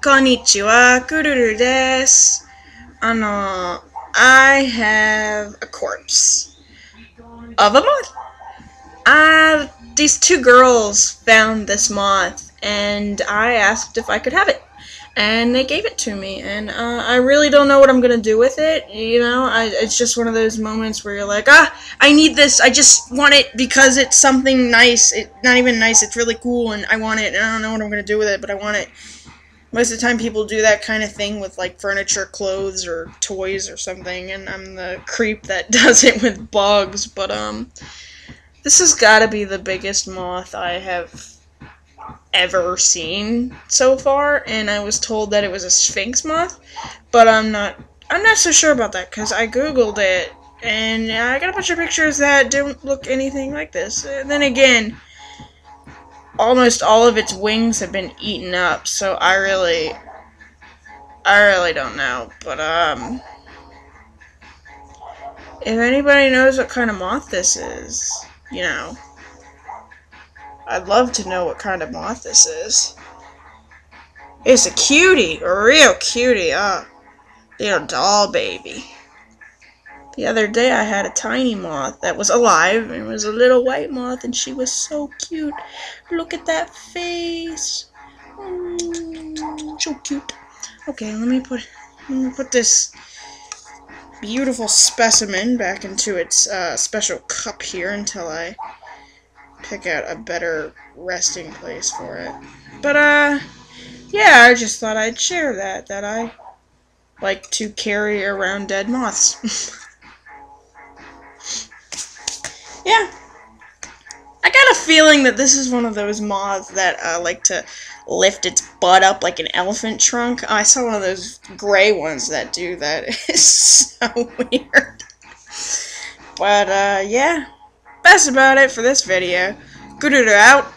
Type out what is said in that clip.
Konnichiwa, kururu desu. Ano, I have a corpse of a moth. Uh, these two girls found this moth, and I asked if I could have it. And they gave it to me, and uh, I really don't know what I'm gonna do with it. You know, I, it's just one of those moments where you're like, ah, I need this. I just want it because it's something nice. It not even nice. It's really cool, and I want it. And I don't know what I'm gonna do with it, but I want it. Most of the time, people do that kind of thing with like furniture, clothes, or toys or something, and I'm the creep that does it with bugs. But um, this has got to be the biggest moth I have ever seen so far, and I was told that it was a sphinx moth, but I'm not. I'm not so sure about that because I googled it, and I got a bunch of pictures that don't look anything like this. And then again, almost all of its wings have been eaten up, so I really, I really don't know. But um, if anybody knows what kind of moth this is, you know. I'd love to know what kind of moth this is. It's a cutie, a real cutie, ah. Little doll baby. The other day I had a tiny moth that was alive and it was a little white moth and she was so cute. Look at that face. Mm, so cute. Okay, let me put let me put this beautiful specimen back into its uh, special cup here until I pick out a better resting place for it. But, uh, yeah, I just thought I'd share that, that I like to carry around dead moths. yeah. I got a feeling that this is one of those moths that uh, like to lift its butt up like an elephant trunk. Oh, I saw one of those gray ones that do that. It's so weird. But, uh, yeah that's about it for this video. Good out.